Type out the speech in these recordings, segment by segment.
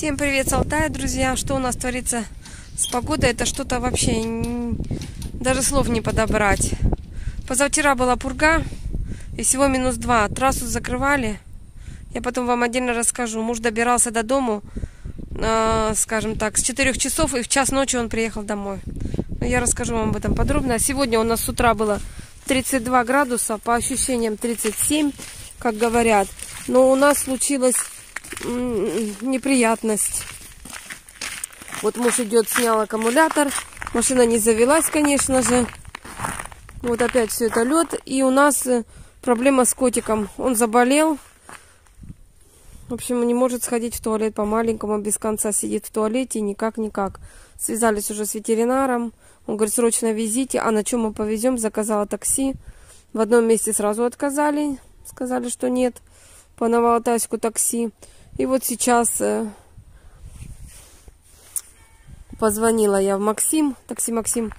Всем привет с друзья. Что у нас творится с погодой? Это что-то вообще даже слов не подобрать. Позавчера была пурга и всего минус два. Трассу закрывали. Я потом вам отдельно расскажу. Муж добирался до дому, э, скажем так, с 4 часов и в час ночи он приехал домой. Но я расскажу вам об этом подробно. Сегодня у нас с утра было 32 градуса, по ощущениям 37, как говорят. Но у нас случилась м, неприятность. Вот муж идет, снял аккумулятор. Машина не завелась, конечно же. Вот опять все это лед. И у нас э, проблема с котиком. Он заболел. В общем, не может сходить в туалет по-маленькому, без конца сидит в туалете, никак-никак. Связались уже с ветеринаром. Он говорит, срочно везите. А на чем мы повезем? Заказала такси. В одном месте сразу отказали. Сказали, что нет. По Новоалтайску такси. И вот сейчас э, позвонила я в Максим. Такси Максим.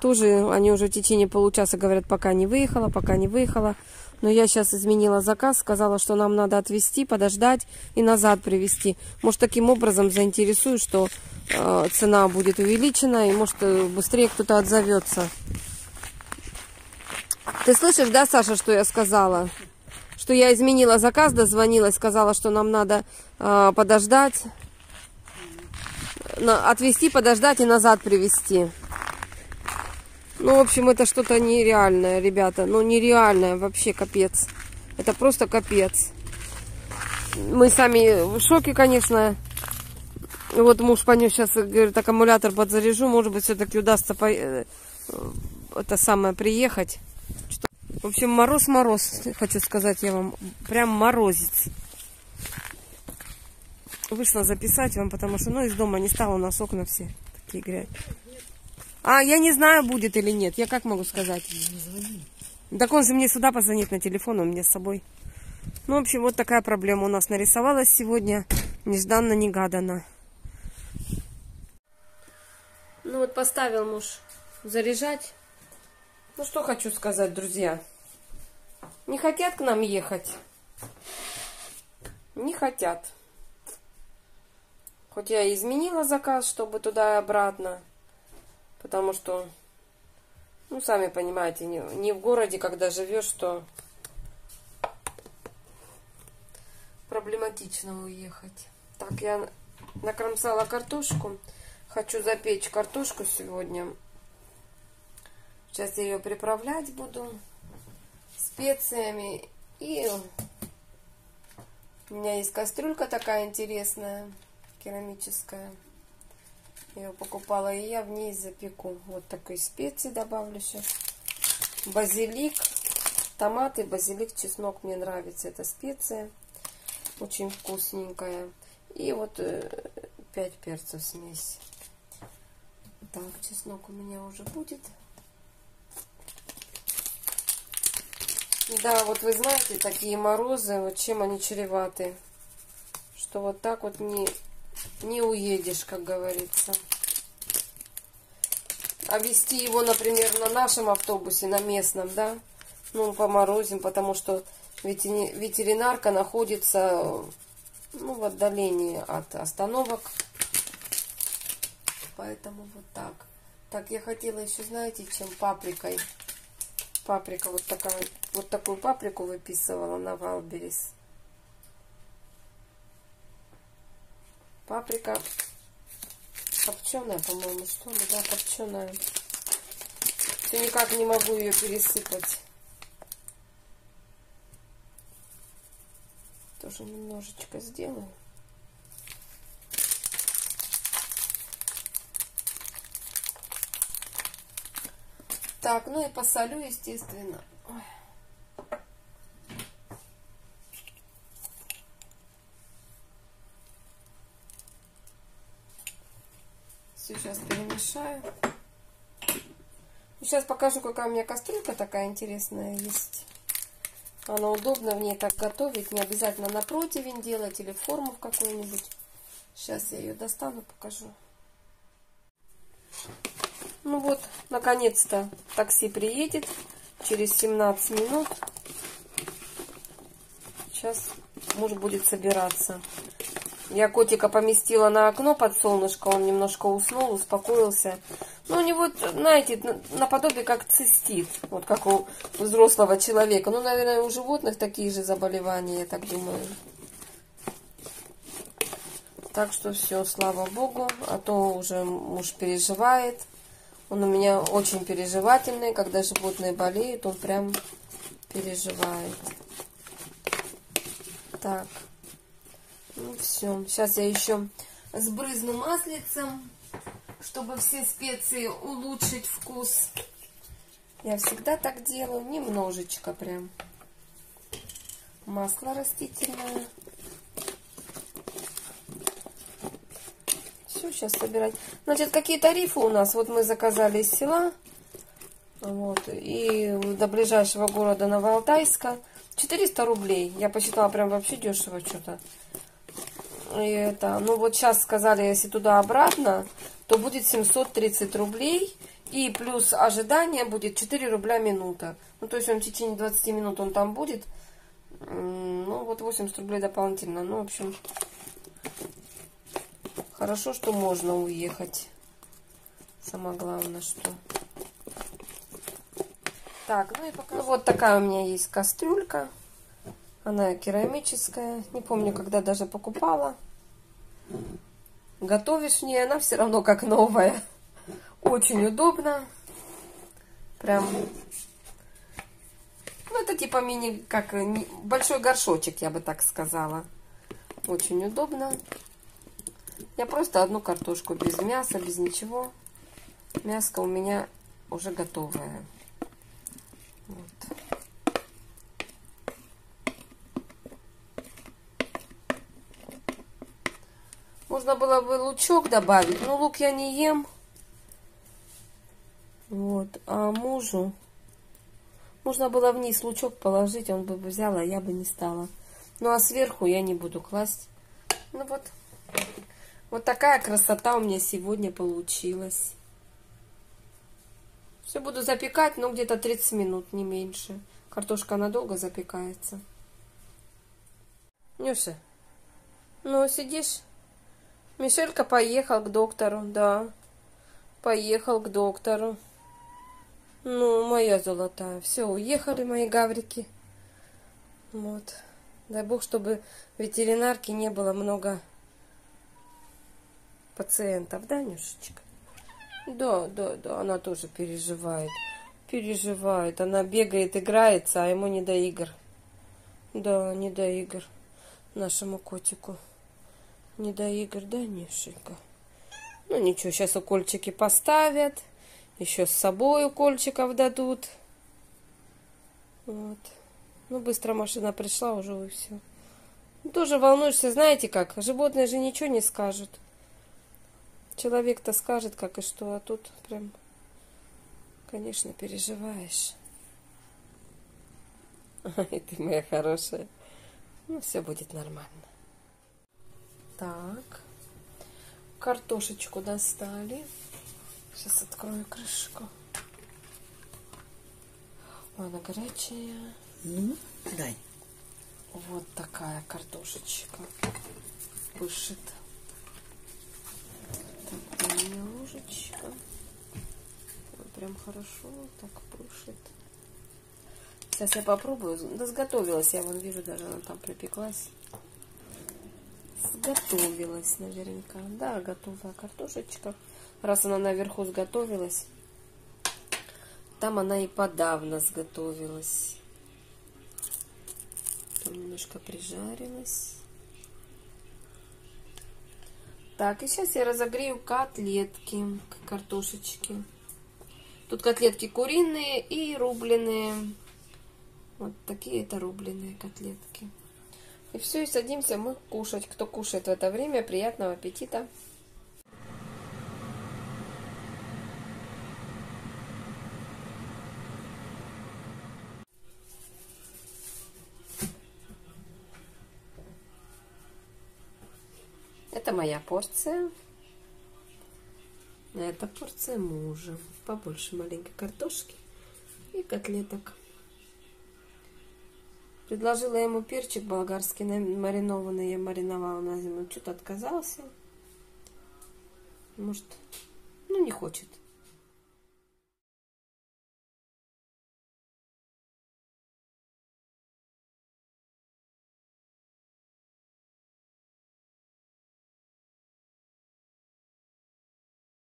Тоже они уже в течение получаса говорят, пока не выехала, пока не выехала. Но я сейчас изменила заказ, сказала, что нам надо отвезти, подождать и назад привезти. Может, таким образом заинтересую, что э, цена будет увеличена, и может э, быстрее кто-то отзовется. Ты слышишь, да, Саша, что я сказала? Что я изменила заказ, дозвонилась, сказала, что нам надо э, подождать, на, отвезти, подождать и назад привезти. Ну, в общем, это что-то нереальное, ребята. Ну, нереальное, вообще капец. Это просто капец. Мы сами в шоке, конечно. Вот муж понес сейчас, говорит, аккумулятор подзаряжу. Может быть, все-таки удастся по... э, это самое приехать. В общем, мороз-мороз, хочу сказать я вам. Прям морозец. Вышла записать вам, потому что, ну, из дома не стало, у нас окна все такие грязь. А, я не знаю, будет или нет. Я как могу сказать? Так он же мне сюда позвонит на телефон, он мне с собой. Ну, в общем, вот такая проблема у нас нарисовалась сегодня. Нежданно-негаданно. Ну вот поставил муж заряжать. Ну, что хочу сказать, друзья. Не хотят к нам ехать. Не хотят. Хоть я и изменила заказ, чтобы туда и обратно. Потому что, ну, сами понимаете, не, не в городе, когда живешь, что проблематично уехать. Так, я накромсала картошку. Хочу запечь картошку сегодня. Сейчас я ее приправлять буду специями. И у меня есть кастрюлька такая интересная, керамическая. Я ее покупала, и я в ней запеку. Вот такой специи добавлю сейчас. Базилик, томаты, базилик, чеснок. Мне нравится эта специя. Очень вкусненькая. И вот 5 перцев смесь. Так, чеснок у меня уже будет. Да, вот вы знаете, такие морозы, вот чем они чреваты. Что вот так вот не, не уедешь, как говорится. А вести его, например, на нашем автобусе, на местном, да, ну, поморозим, потому что ветери- ветеринарка находится, ну, в отдалении от остановок. Поэтому вот так. Так, я хотела еще, знаете, чем паприкой. Паприка вот такая, вот такую паприку выписывала на Валберис. Паприка копченая, по-моему, что ли? Да, копченая. Все никак не могу ее пересыпать. Тоже немножечко сделаю. Так, ну и посолю, естественно. Сейчас перемешаю. Сейчас покажу, какая у меня кастрюлька такая интересная есть. Она удобно в ней так готовить. Не обязательно на противень делать или форму в какую-нибудь. Сейчас я ее достану, покажу. Ну вот, наконец-то такси приедет. Через 17 минут. Сейчас муж будет собираться. Я котика поместила на окно под солнышко, он немножко уснул, успокоился. Ну, у него, знаете, наподобие как цистит, вот как у взрослого человека. Ну, наверное, у животных такие же заболевания, я так думаю. Так что все, слава богу, а то уже муж переживает. Он у меня очень переживательный, когда животные болеют, он прям переживает. Так. Ну все, сейчас я еще сбрызну маслицем, чтобы все специи улучшить вкус. Я всегда так делаю, немножечко прям. Масло растительное. Все, сейчас собирать. Значит, какие тарифы у нас? Вот мы заказали из села. Вот. И до ближайшего города Новоалтайска 400 рублей. Я посчитала прям вообще дешево что-то. И это, ну вот сейчас сказали, если туда-обратно, то будет 730 рублей. И плюс ожидание будет 4 рубля минута. Ну, то есть он в течение 20 минут он там будет. Ну, вот 80 рублей дополнительно. Ну, в общем, хорошо, что можно уехать. Самое главное, что... Так, ну и пока... Вот такая у меня есть кастрюлька. Она керамическая. Не помню, когда даже покупала. Готовишь в ней, она все равно как новая. Очень удобно. Прям... Ну, это типа мини, как большой горшочек, я бы так сказала. Очень удобно. Я просто одну картошку без мяса, без ничего. Мяско у меня уже готовое. Вот. Можно было бы лучок добавить, но лук я не ем. Вот, а мужу можно было вниз лучок положить, он бы взял, а я бы не стала. Ну, а сверху я не буду класть. Ну, вот. Вот такая красота у меня сегодня получилась. Все буду запекать, но где-то 30 минут, не меньше. Картошка надолго запекается. Нюша, ну сидишь? Мишелька поехал к доктору, да. Поехал к доктору. Ну, моя золотая. Все, уехали мои гаврики. Вот. Дай бог, чтобы ветеринарки не было много пациентов, да, Нюшечка? Да, да, да, она тоже переживает. Переживает. Она бегает, играется, а ему не до игр. Да, не до игр нашему котику. Не до игр, да, Нишенька? Ну ничего, сейчас укольчики поставят. Еще с собой укольчиков дадут. Вот. Ну, быстро машина пришла уже и все. Тоже волнуешься, знаете как, животные же ничего не скажут. Человек-то скажет, как и что, а тут прям, конечно, переживаешь. Ай, ты моя хорошая. Ну, все будет нормально. Так. Картошечку достали. Сейчас открою крышку. Ой, она горячая. Ну, дай. Вот такая картошечка. Пышет. Так, ложечка. Прям хорошо так пышет. Сейчас я попробую. Да сготовилась я, вон вижу, даже она там припеклась. Сготовилась наверняка. Да, готовая картошечка. Раз она наверху сготовилась, там она и подавно сготовилась. Там немножко прижарилась. Так, и сейчас я разогрею котлетки к картошечке. Тут котлетки куриные и рубленые. Вот такие это рубленые котлетки. И все, и садимся мы кушать. Кто кушает в это время, приятного аппетита. Это моя порция. Это порция мужа. Побольше маленькой картошки и котлеток. Предложила ему перчик болгарский маринованный, я мариновала на зиму. Что-то отказался. Может, ну не хочет.